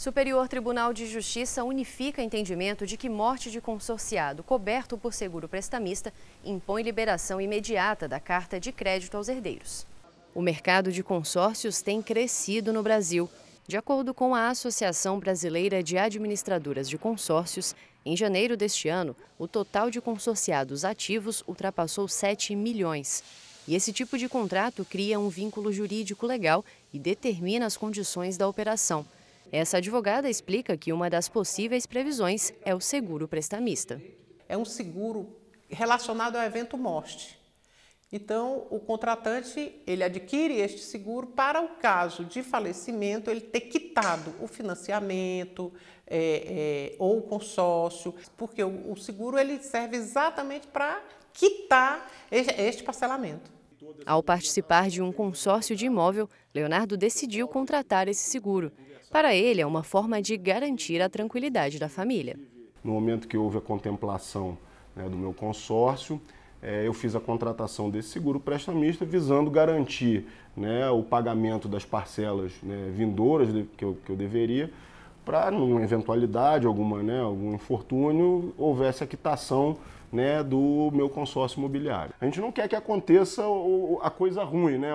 Superior Tribunal de Justiça unifica entendimento de que morte de consorciado coberto por seguro prestamista impõe liberação imediata da carta de crédito aos herdeiros. O mercado de consórcios tem crescido no Brasil. De acordo com a Associação Brasileira de Administradoras de Consórcios, em janeiro deste ano, o total de consorciados ativos ultrapassou 7 milhões. E esse tipo de contrato cria um vínculo jurídico legal e determina as condições da operação. Essa advogada explica que uma das possíveis previsões é o seguro prestamista. É um seguro relacionado ao evento morte. Então, o contratante ele adquire este seguro para o caso de falecimento ele ter quitado o financiamento é, é, ou o consórcio, porque o, o seguro ele serve exatamente para quitar este parcelamento. Ao participar de um consórcio de imóvel, Leonardo decidiu contratar esse seguro. Para ele, é uma forma de garantir a tranquilidade da família. No momento que houve a contemplação né, do meu consórcio, é, eu fiz a contratação desse seguro prestamista visando garantir né, o pagamento das parcelas né, vindouras que, eu, que eu deveria, para, numa eventualidade, alguma, né, algum infortúnio, houvesse a quitação né, do meu consórcio imobiliário. A gente não quer que aconteça a coisa ruim, né,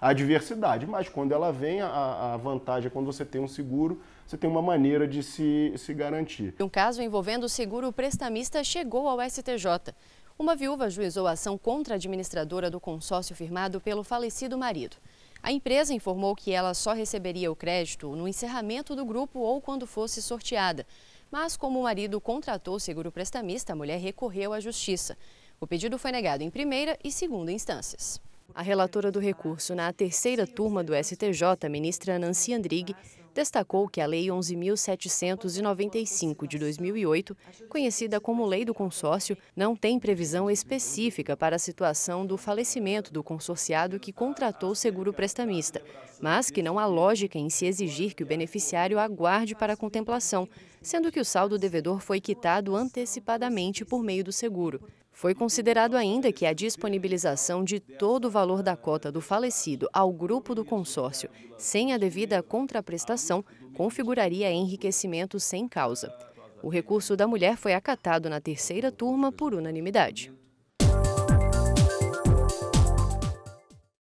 a adversidade, mas quando ela vem, a, vantagem é quando você tem um seguro, você tem uma maneira de se, se garantir. Um caso envolvendo o seguro prestamista chegou ao STJ. Uma viúva ajuizou a ação contra a administradora do consórcio firmado pelo falecido marido. A empresa informou que ela só receberia o crédito no encerramento do grupo ou quando fosse sorteada. Mas, como o marido contratou o seguro prestamista, a mulher recorreu à justiça. O pedido foi negado em primeira e segunda instâncias. A relatora do recurso na terceira turma do STJ, ministra Nancy Andrighi, destacou que a Lei 11.795 de 2008, conhecida como Lei do Consórcio, não tem previsão específica para a situação do falecimento do consorciado que contratou o seguro prestamista, mas que não há lógica em se exigir que o beneficiário aguarde para a contemplação, sendo que o saldo devedor foi quitado antecipadamente por meio do seguro. Foi considerado ainda que a disponibilização de todo o valor da cota do falecido ao grupo do consórcio, sem a devida contraprestação, configuraria enriquecimento sem causa. O recurso da mulher foi acatado na terceira turma por unanimidade.